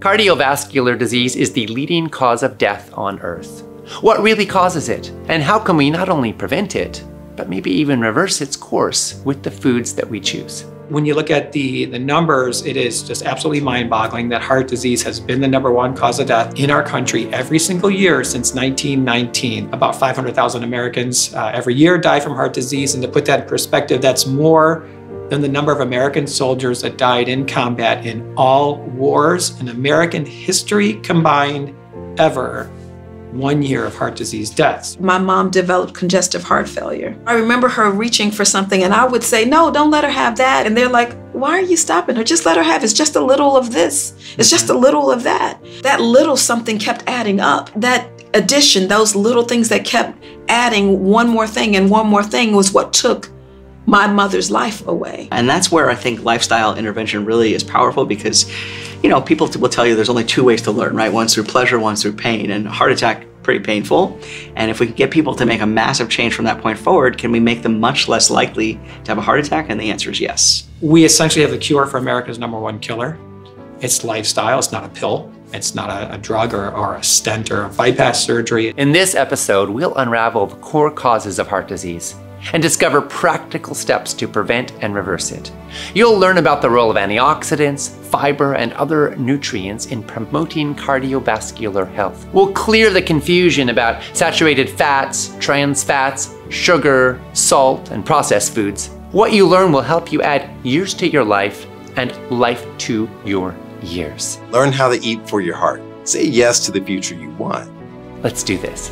Cardiovascular disease is the leading cause of death on Earth. What really causes it? And how can we not only prevent it, but maybe even reverse its course with the foods that we choose? When you look at the, the numbers, it is just absolutely mind boggling that heart disease has been the number one cause of death in our country every single year since 1919. About 500,000 Americans uh, every year die from heart disease. And to put that in perspective, that's more than the number of American soldiers that died in combat in all wars in American history combined ever. One year of heart disease deaths. My mom developed congestive heart failure. I remember her reaching for something, and I would say, No, don't let her have that. And they're like, Why are you stopping her? Just let her have it. It's just a little of this, it's just a little of that. That little something kept adding up. That addition, those little things that kept adding one more thing and one more thing was what took my mother's life away. And that's where I think lifestyle intervention really is powerful because, you know, people will tell you there's only two ways to learn, right? One's through pleasure, one's through pain. And heart attack, pretty painful. And if we can get people to make a massive change from that point forward, can we make them much less likely to have a heart attack? And the answer is yes. We essentially have the cure for America's number one killer. It's lifestyle, it's not a pill. It's not a, a, drug or, or a stent or a bypass surgery. In this episode, we'll unravel the core causes of heart disease and discover practical steps to prevent and reverse it. You'll learn about the role of antioxidants, fiber, and other nutrients in promoting cardiovascular health. We'll clear the confusion about saturated fats, trans fats, sugar, salt, and processed foods. What you learn will help you add years to your life and life to your years. Learn how to eat for your heart. Say yes to the future you want. Let's do this.